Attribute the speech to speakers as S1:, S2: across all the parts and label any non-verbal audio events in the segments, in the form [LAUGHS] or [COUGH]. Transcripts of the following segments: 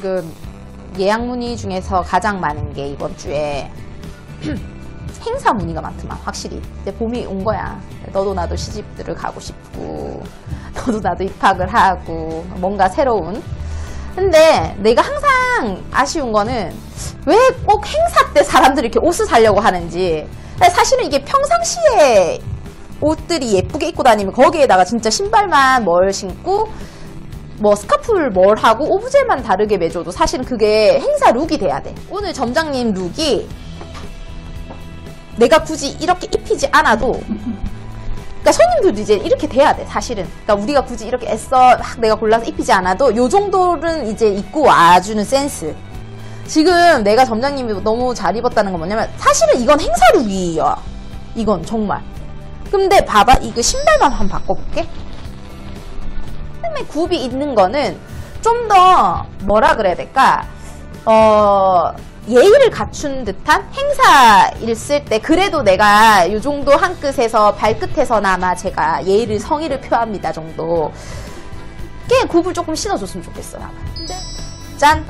S1: 지금 예약 문의 중에서 가장 많은 게 이번 주에 [CLEARS THROAT] 행사 문의가 많더만 확실히. 이제 봄이 온 거야. 너도 나도 시집들을 가고 싶고 [LAUGHS] 너도 나도 입학을 하고 뭔가 새로운. 근데 내가 항상 아쉬운 거는 왜 꼭 행사 때 사람들이 이렇게 옷을 사려고 하는지. 사실은 이게 평상시에 옷들이 예쁘게 입고 다니면 거기에다가 진짜 신발만 뭘 신고 뭐 스카프를 뭘 하고 오브제만 다르게 매줘도 사실은 그게 행사 룩이 돼야 돼. 오늘 점장님 룩이 내가 굳이 이렇게 입히지 않아도 그러니까 손님들도 이제 이렇게 돼야 돼 사실은. 그러니까 우리가 굳이 이렇게 애써 막 내가 골라서 입히지 않아도 요 정도는 이제 입고 와주는 센스. 지금 내가 점장님이 너무 잘 입었다는 건 뭐냐면 사실은 이건 행사룩이야 이건 정말. 근데 봐봐 이거 신발만 한번 바꿔볼게 처음에 굽이 있는 거는 좀 더 뭐라 그래야 될까? 어 예의를 갖춘 듯한 행사일 쓸때 그래도 내가 이 정도 한 끗에서 발끝에서나마 제가 예의를 성의를 표합니다 정도. 꽤 굽을 조금 신어줬으면 좋겠어 나는 짠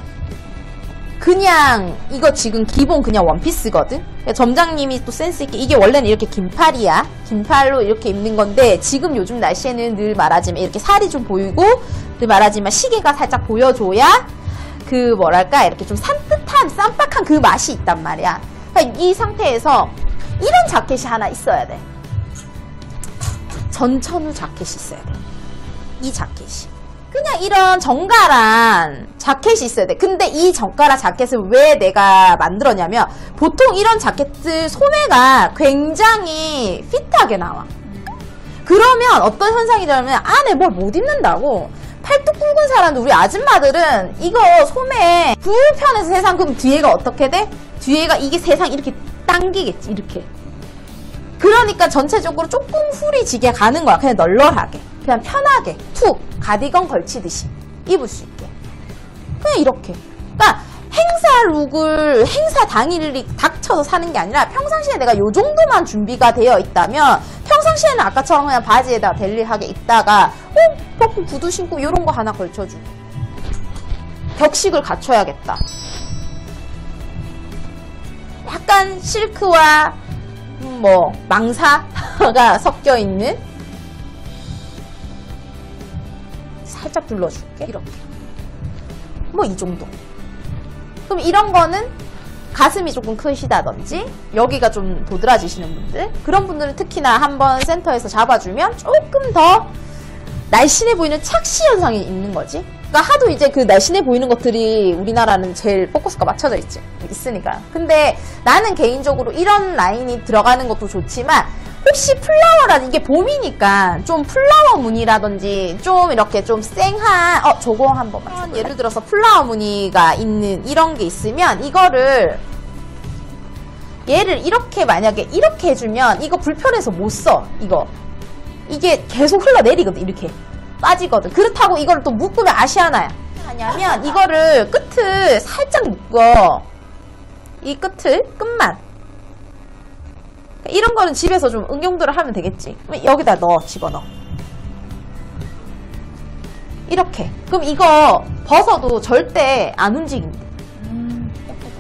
S1: 그냥 이거 지금 기본 그냥 원피스거든? 점장님이 또 센스있게 이게 원래는 이렇게 긴팔이야. 긴팔로 이렇게 입는 건데 지금 요즘 날씨에는 늘 말하지만 이렇게 살이 좀 보이고 늘 말하지만 시계가 살짝 보여줘야 그 뭐랄까? 이렇게 좀 산뜻한 쌈박한 그 맛이 있단 말이야. 그러니까 이 상태에서 이런 자켓이 하나 있어야 돼. 전천후 자켓이 있어야 돼이 자켓이 그냥 이런 정갈한 자켓이 있어야 돼. 근데 이 정갈한 자켓을 왜 내가 만들었냐면 보통 이런 자켓들 소매가 굉장히 핏하게 나와. 그러면 어떤 현상이냐면 안에 뭘 못 입는다고 팔뚝 굵은 사람들 우리 아줌마들은 이거 소매 불편해서 세상 그럼 뒤에가 어떻게 돼? 뒤에가 이게 세상 이렇게 당기겠지 이렇게 그러니까 전체적으로 조금 훌이 지게 가는 거야 그냥 널널하게 그냥 편하게 툭 가디건 걸치듯이 입을 수 있게. 그냥 이렇게. 그러니까 행사 룩을 행사 당일이 닥쳐서 사는 게 아니라 평상시에 내가 요 정도만 준비가 되어 있다면 평상시에는 아까처럼 그냥 바지에다 daily하게 입다가 어? 퍼프 구두 신고 이런 거 하나 걸쳐주고. 격식을 갖춰야겠다. 약간 실크와 음, 뭐 망사가 [LAUGHS] 섞여 있는 살짝 둘러줄게. 이렇게. 뭐 이 정도. 그럼 이런 거는 가슴이 조금 크시다든지 여기가 좀 도드라지시는 분들 그런 분들은 특히나 한번 센터에서 잡아주면 조금 더 날씬해 보이는 착시 현상이 있는 거지. 그러니까 하도 이제 그 날씬해 보이는 것들이 우리나라는 제일 포커스가 맞춰져 있지 있으니까. 근데 나는 개인적으로 이런 라인이 들어가는 것도 좋지만 혹시 flower란 이게 봄이니까 좀 flower 무늬라든지 좀 이렇게 좀 쌩한 어 저거 한 번만 예를 들어서 flower 무늬가 있는 이런 게 있으면 이거를 얘를 이렇게 만약에 이렇게 해주면 이거 불편해서 못 써 이거. 이게 계속 흘러내리거든 이렇게. 빠지거든. 그렇다고 이거를 또 묶으면 아시아나야. 하냐면 이거를 끝을 살짝 묶어. 이 끝을 끝만 이런 거는 집에서 좀 응용들을 하면 되겠지. 여기다 넣어, 집어넣어. 이렇게. 그럼 이거 벗어도 절대 안 움직인대.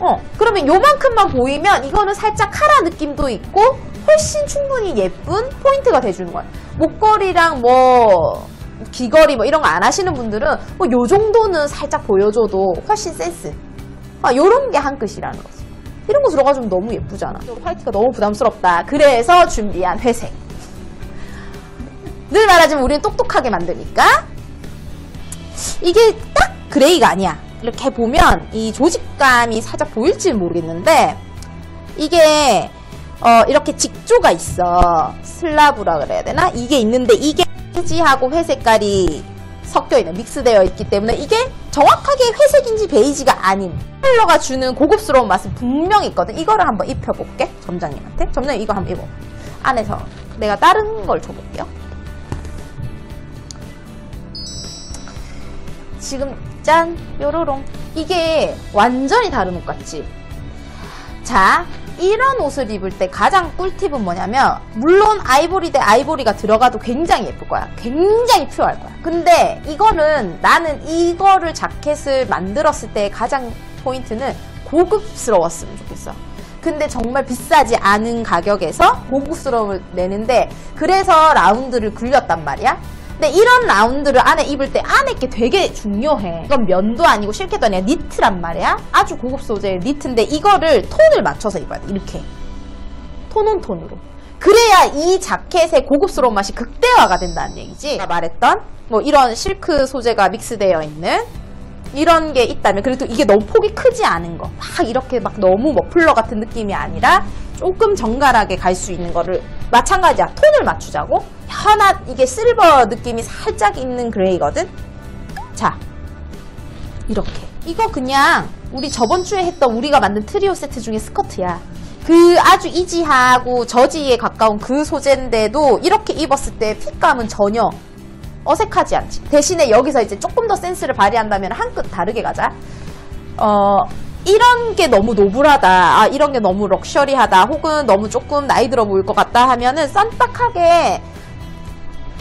S1: 어, 그러면 요만큼만 보이면 이거는 살짝 카라 느낌도 있고 훨씬 충분히 예쁜 포인트가 돼주는 거야. 목걸이랑 뭐 귀걸이 뭐 이런 거 안 하시는 분들은 뭐 요 정도는 살짝 보여줘도 훨씬 센스. 아, 요런 게한 끗이라는 거지. 이런 거 들어가주면 너무 예쁘잖아. 화이트가 너무 부담스럽다. 그래서 준비한 회색. 늘 말하지만 우리는 똑똑하게 만드니까 이게 딱 그레이가 아니야. 이렇게 보면 이 조직감이 살짝 보일지 모르겠는데 이게 어 이렇게 직조가 있어. 슬라브라 그래야 되나? 이게 있는데 이게 베이지하고 회색깔이 섞여 있는 믹스되어 있기 때문에 이게 정확하게 회색인지 베이지가 아닌 컬러가 주는 고급스러운 맛은 분명히 있거든. 이거를 한번 입혀볼게. 점장님한테. 점장님 이거 한번 입어. 안에서 내가 다른 걸 줘볼게요. 지금 짠 뾰로롱 이게 완전히 다른 옷 같지? 자 이런 옷을 입을 때 가장 꿀팁은 뭐냐면 물론 아이보리 대 아이보리가 들어가도 굉장히 예쁠 거야. 굉장히 퓨어할 거야. 근데 이거는 나는 이거를 자켓을 만들었을 때 가장 포인트는 고급스러웠으면 좋겠어. 근데 정말 비싸지 않은 가격에서 고급스러움을 내는데 그래서 라운드를 굴렸단 말이야. 근데 이런 라운드를 안에 입을 때 안에 게 되게 중요해. 이건 면도 아니고 실켓도 아니야. 니트란 말이야. 아주 고급 소재의 니트인데 이거를 톤을 맞춰서 입어야 돼. 이렇게. 톤온 톤으로. 그래야 이 자켓의 고급스러운 맛이 극대화가 된다는 얘기지. 말했던 뭐 이런 실크 소재가 믹스되어 있는 이런 게 있다면 그래도 이게 너무 폭이 크지 않은 거. 막 이렇게 막 너무 머플러 같은 느낌이 아니라 조금 정갈하게 갈 수 있는 거를 마찬가지야. 톤을 맞추자고. 현아 이게 실버 느낌이 살짝 있는 그레이거든. 자, 이렇게. 이거 그냥 우리 저번 주에 했던 우리가 만든 트리오 세트 중에 스커트야. 그 아주 이지하고 저지에 가까운 그 소재인데도 이렇게 입었을 때 핏감은 전혀 어색하지 않지. 대신에 여기서 이제 조금 더 센스를 발휘한다면 한 끗 다르게 가자. 어, 이런 게 너무 노블하다. 아, 이런 게 너무 럭셔리하다. 혹은 너무 조금 나이 들어 보일 것 같다 하면은 쌈딱하게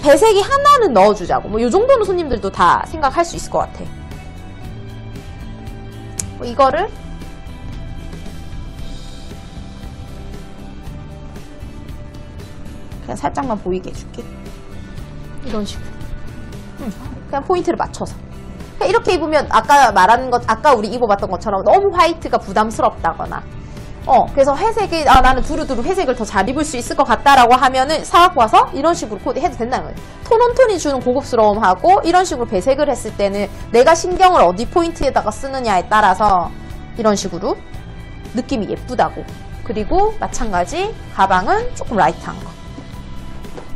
S1: 배색이 하나는 넣어주자고. 뭐, 이 정도는 손님들도 다 생각할 수 있을 것 같아. 뭐 이거를 그냥 살짝만 보이게 해줄게. 이런 식으로. 응, 그냥 포인트를 맞춰서. 이렇게 입으면 아까 말한 것, 아까 우리 입어봤던 것처럼 너무 화이트가 부담스럽다거나, 어, 그래서 회색이, 아, 나는 두루두루 회색을 더 잘 입을 수 있을 것 같다라고 하면은 사갖고 와서 이런 식으로 코디 해도 된다는 거예요. tone on tone이 주는 고급스러움하고 이런 식으로 배색을 했을 때는 내가 신경을 어디 포인트에다가 쓰느냐에 따라서 이런 식으로 느낌이 예쁘다고. 그리고 마찬가지 가방은 조금 light한 거.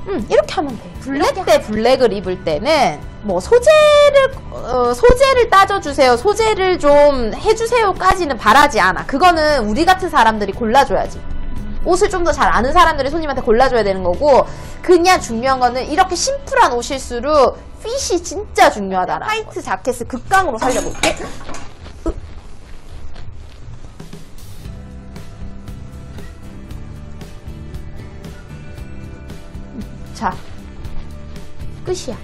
S1: 음, 이렇게 하면 돼. 블랙 대 블랙을 입을 때는 뭐 소재를 어, 소재를 따져주세요. 소재를 좀 해주세요까지는 바라지 않아. 그거는 우리 같은 사람들이 골라줘야지. 옷을 좀 더 잘 아는 사람들이 손님한테 골라줘야 되는 거고 그냥 중요한 거는 이렇게 심플한 옷일수록 핏이 진짜 중요하다라. 화이트 자켓을 극강으로 살려볼게. 끝이야.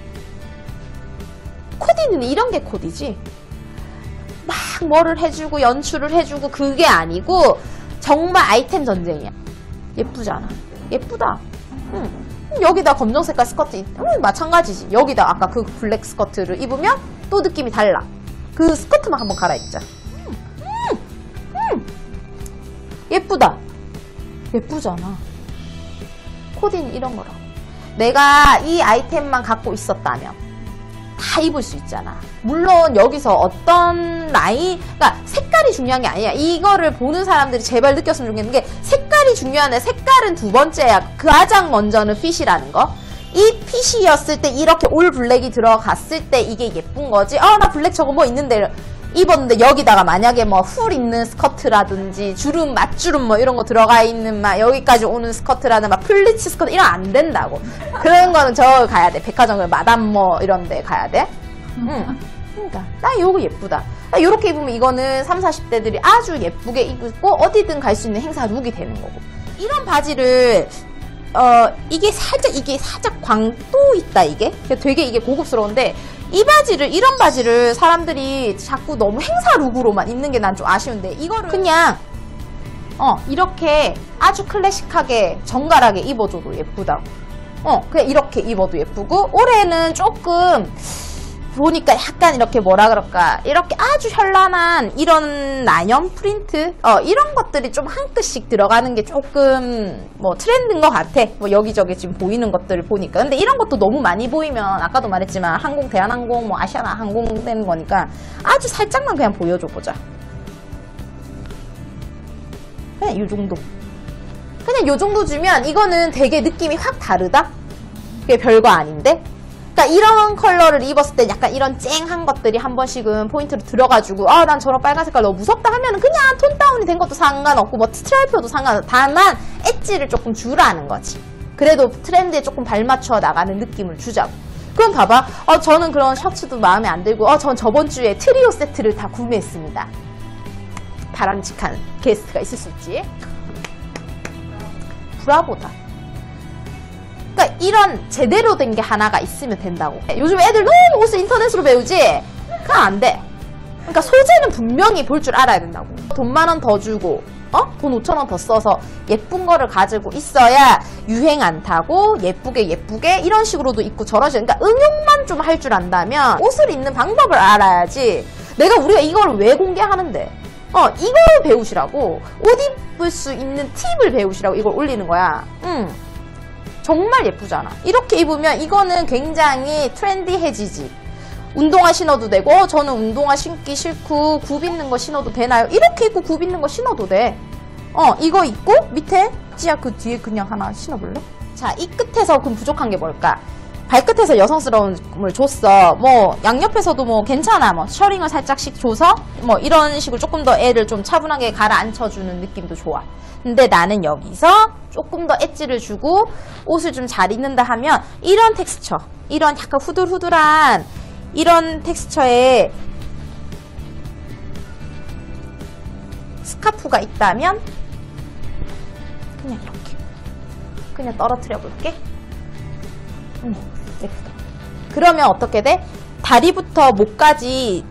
S1: 코디는 이런 게 코디지. 막 뭐를 해주고 연출을 해주고 그게 아니고 정말 아이템 전쟁이야. 예쁘잖아. 예쁘다. 응. 여기다 검정 색깔 스커트, 입- 응, 마찬가지지. 여기다 아까 그 블랙 스커트를 입으면 또 느낌이 달라. 그 스커트만 한번 갈아입자. 음, 음, 음. 예쁘다. 예쁘잖아. 코디는 이런 거라고. 내가 이 아이템만 갖고 있었다면 다 입을 수 있잖아. 물론 여기서 어떤 라인, 그러니까 색깔이 중요한 게 아니야. 이거를 보는 사람들이 제발 느꼈으면 좋겠는 게 색깔이 중요한데 색깔은 두 번째야. 그 가장 먼저는 핏이라는 거. 이 핏이었을 때 이렇게 all black이 들어갔을 때 이게 예쁜 거지. 아, 나 블랙 저거 뭐 있는데 입었는데 여기다가 만약에 뭐 훌 있는 스커트라든지 주름, 맞주름 뭐 이런 거 들어가 있는 막 여기까지 오는 스커트라는 막 플리츠 스커트 이런 안 된다고. 그런 거는 저 가야 돼. 백화점 마담 뭐 이런 데 가야 돼. 응. 그러니까 나 요거 예쁘다. 나 요렇게 입으면 이거는 3, 40대들이 아주 예쁘게 입고 어디든 갈 수 있는 행사 룩이 되는 거고. 이런 바지를 어 이게 살짝 이게 살짝 광도 있다 이게 되게 이게 고급스러운데 이 바지를 이런 바지를 사람들이 자꾸 너무 행사 룩으로만 입는 게 난 좀 아쉬운데 이거를 그냥 어 이렇게 아주 클래식하게 정갈하게 입어줘도 예쁘다고. 어 그냥 이렇게 입어도 예쁘고 올해는 조금 보니까 약간 이렇게 뭐라 그럴까? 이렇게 아주 현란한 이런 나염 프린트? 어 이런 것들이 좀 한 끗씩 들어가는 게 조금 뭐 트렌드인 것 같아. 뭐 여기저기 지금 보이는 것들을 보니까. 근데 이런 것도 너무 많이 보이면 아까도 말했지만 항공 대한항공 뭐 아시아나 항공 되는 거니까 아주 살짝만 그냥 보여줘 보자. 그냥 이 정도. 그냥 이 정도 주면 이거는 되게 느낌이 확 다르다? 그게 별거 아닌데 그러니까 이런 컬러를 입었을 때 약간 이런 쨍한 것들이 한 번씩은 포인트로 들어가지고 아 난 저런 빨간 색깔 너무 무섭다 하면은 그냥 톤 다운이 된 것도 상관없고 뭐 스트라이프도 상관없어 다만 엣지를 조금 주라는 거지. 그래도 트렌드에 조금 발맞춰 나가는 느낌을 주자고. 그럼 봐봐. 어 저는 그런 셔츠도 마음에 안 들고 어 전 저번 주에 트리오 세트를 다 구매했습니다. 바람직한 게스트가 있을 수 있지. 브라보다. 이런 제대로 된 게 하나가 있으면 된다고. 요즘 애들 너무 옷을 인터넷으로 배우지? 그건 안 돼. 그러니까 소재는 분명히 볼 줄 알아야 된다고. 돈 만 원 더 주고, 어? 돈 5천 원 더 써서 예쁜 거를 가지고 있어야 유행 안 타고 예쁘게 예쁘게 이런 식으로도 입고 저런 식으로. 그러니까 응용만 좀 할 줄 안다면 옷을 입는 방법을 알아야지. 내가 우리가 이걸 왜 공개하는데? 어, 이걸 배우시라고. 옷 입을 수 있는 팁을 배우시라고 이걸 올리는 거야. 응. 정말 예쁘잖아. 이렇게 입으면 이거는 굉장히 트렌디해지지. 운동화 신어도 되고 어, 저는 운동화 신기 싫고 굽 입는 거 신어도 되나요? 이렇게 입고 굽 입는 거 신어도 돼. 어 이거 입고 밑에 찌야 그 뒤에 그냥 하나 신어볼래? 자 이 끝에서 그럼 부족한 게 뭘까? 발끝에서 여성스러움을 줬어. 뭐 양옆에서도 뭐 괜찮아. 뭐 셔링을 살짝씩 줘서 뭐 이런 식으로 조금 더 애를 좀 차분하게 가라앉혀주는 느낌도 좋아. 근데 나는 여기서 조금 더 엣지를 주고 옷을 좀 잘 입는다 하면 이런 텍스처, 이런 약간 후들후들한 이런 텍스처의 스카프가 있다면 그냥 이렇게 그냥 떨어뜨려 볼게. 음, 예쁘다. 그러면 어떻게 돼? 다리부터 목까지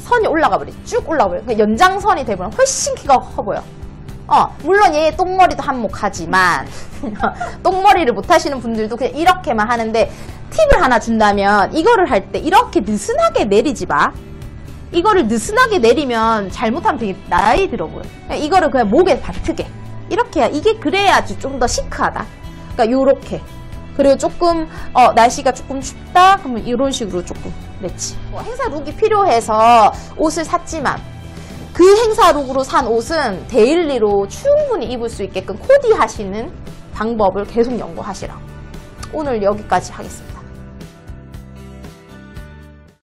S1: 선이 올라가 버려. 쭉 올라가 버려. 그러니까 연장선이 되버려. 훨씬 키가 커 보여. 어, 물론 얘 똥머리도 한몫하지만 [LAUGHS] 똥머리를 못 하시는 분들도 그냥 이렇게만 하는데 팁을 하나 준다면 이거를 할 때 이렇게 느슨하게 내리지 마. 이거를 느슨하게 내리면 잘못하면 되게 나이 들어 보여. 이거를 그냥 목에 바트게. 이렇게 해야 이게 그래야지 좀 더 시크하다. 그러니까 요렇게. 그리고 조금 어, 날씨가 조금 춥다 그러면 이런 식으로 조금 매치. 뭐 행사 룩이 필요해서 옷을 샀지만 그 행사 룩으로 산 옷은 데일리로 충분히 입을 수 있게끔 코디하시는 방법을 계속 연구하시라. 오늘 여기까지 하겠습니다.